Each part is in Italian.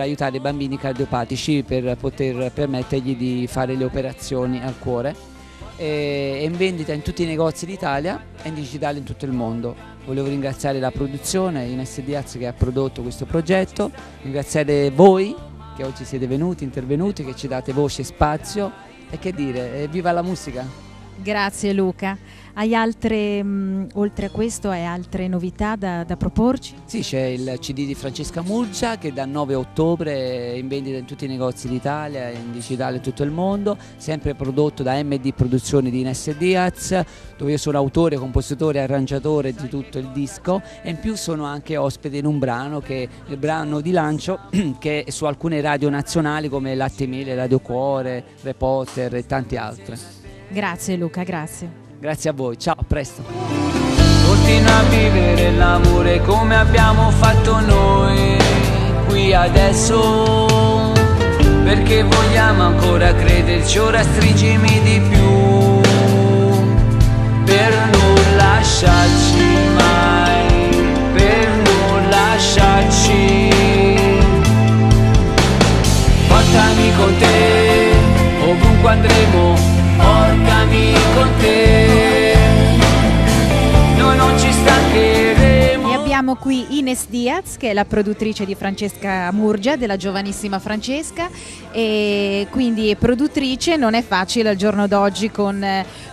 aiutare i bambini cardiopatici per poter permettergli di fare le operazioni al cuore. È in vendita in tutti i negozi d'Italia e in digitale in tutto il mondo. Volevo ringraziare la produzione, Ines Diaz che ha prodotto questo progetto, ringraziare voi che oggi siete venuti, intervenuti, che ci date voce e spazio e che dire, viva la musica! Grazie Luca. Hai altre, mh, oltre a questo, hai altre novità da, da, proporci? Sì, c'è il CD di Francesca Murgia che da 9 ottobre è in vendita in tutti i negozi d'Italia, in digitale in tutto il mondo, sempre prodotto da MD Produzioni di Ines Diaz, dove io sono autore, compositore arrangiatore di tutto il disco e in più sono anche ospite in un brano che il brano di lancio che è su alcune radio nazionali come Latte Mille, Radio Cuore, Reporter e tanti altri. Grazie Luca, grazie. Grazie a voi, ciao, a presto. Continua a vivere l'amore come abbiamo fatto noi qui adesso. Perché vogliamo ancora crederci, ora stringimi di più. Per non lasciarci mai, per non lasciarci. Portami con te, ovunque andremo, abbiamo qui Ines Diaz, che è la produttrice di Francesca Murgia, della giovanissima Francesca, e quindi produttrice, non è facile al giorno d'oggi con,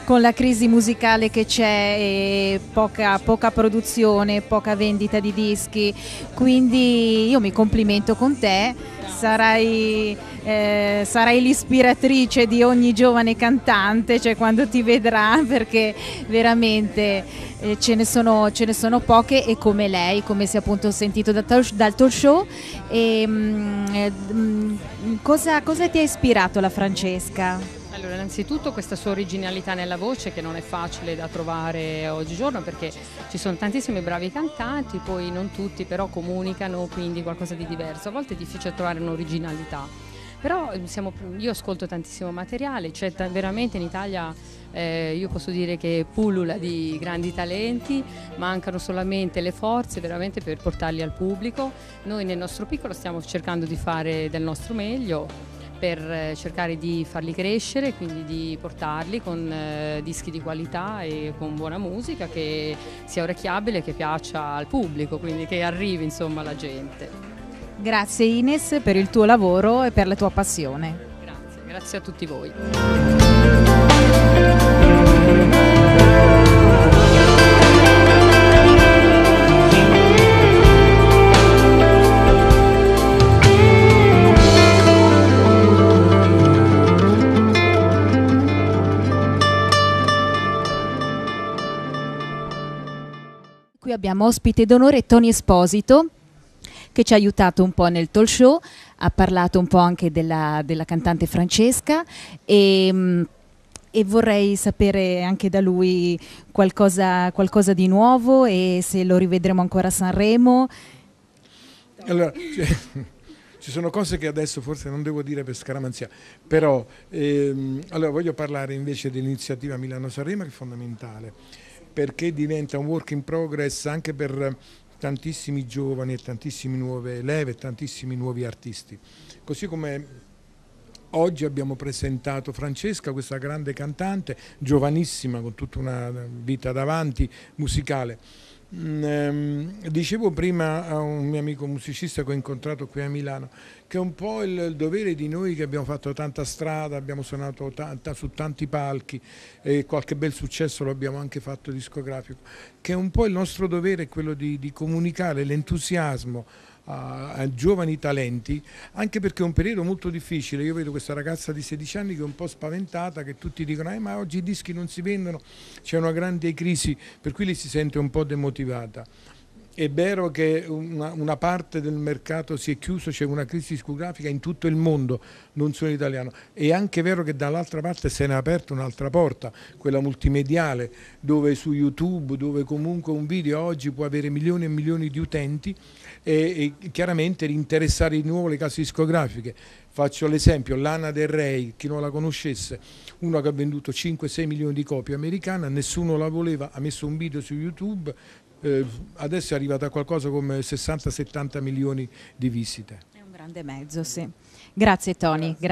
con la crisi musicale che c'è, poca, poca produzione, poca vendita di dischi, quindi io mi complimento con te, sarai eh, sarai l'ispiratrice di ogni giovane cantante, cioè quando ti vedrà, perché veramente eh, ce, ne sono, ce, ne sono, poche e come lei, come si è appunto sentito dal, dal talk show. E, mh, mh, cosa, cosa ti ha ispirato la Francesca? Allora, innanzitutto questa sua originalità nella voce che non è facile da trovare oggigiorno perché ci sono tantissimi bravi cantanti, poi non tutti però comunicano quindi qualcosa di diverso. A volte è difficile trovare un'originalità però ehm, siamo, io ascolto tantissimo materiale, cioè, veramente in Italia eh, io posso dire che pullula di grandi talenti, mancano solamente le forze veramente per portarli al pubblico. Noi nel nostro piccolo stiamo cercando di fare del nostro meglio per eh, cercare di farli crescere, quindi di portarli con eh, dischi di qualità e con buona musica che sia orecchiabile e che piaccia al pubblico, quindi che arrivi insomma alla gente. Grazie Ines per il tuo lavoro e per la tua passione. Grazie, grazie a tutti voi. Qui abbiamo ospite d'onore Tony Esposito, che ci ha aiutato un po' nel talk show, ha parlato un po' anche della, della cantante Francesca e, mm, e, vorrei sapere anche da lui qualcosa, qualcosa, di nuovo e se lo rivedremo ancora a Sanremo. Allora, cioè, ci sono cose che adesso forse non devo dire per scaramanzia, però ehm, allora voglio parlare invece dell'iniziativa Milano-Sanremo che è fondamentale perché diventa un work in progress anche per tantissimi giovani e tantissime nuove leve e tantissimi nuovi artisti. Così come oggi abbiamo presentato Francesca, questa grande cantante, giovanissima, con tutta una vita davanti, musicale. Mm, ehm, dicevo prima a un mio amico musicista che ho incontrato qui a Milano che è un po' il dovere di noi che abbiamo fatto tanta strada, abbiamo suonato tanta, su tanti palchi e qualche bel successo lo abbiamo anche fatto discografico, che è un po' il nostro dovere quello di, di comunicare l'entusiasmo a, a, giovani talenti, anche perché è un periodo molto difficile. Io vedo questa ragazza di 16 anni che è un po' spaventata, che tutti dicono eh, ma oggi i dischi non si vendono, c'è una grande crisi, per cui lei si sente un po' demotivata. È vero che una, una, parte del mercato si è chiuso, c'è una crisi discografica in tutto il mondo, non solo in italiano. È anche vero che dall'altra parte se ne è aperta un'altra porta, quella multimediale, dove su YouTube, dove comunque un video oggi può avere milioni e milioni di utenti e, e chiaramente interessare di nuovo le case discografiche. Faccio l'esempio, Lana Del Rey, chi non la conoscesse, uno che ha venduto 5-6 milioni di copie americana, nessuno la voleva, ha messo un video su YouTube, eh, adesso è arrivata a qualcosa come 60-70 milioni di visite. È un grande mezzo, sì. Grazie Tony, grazie.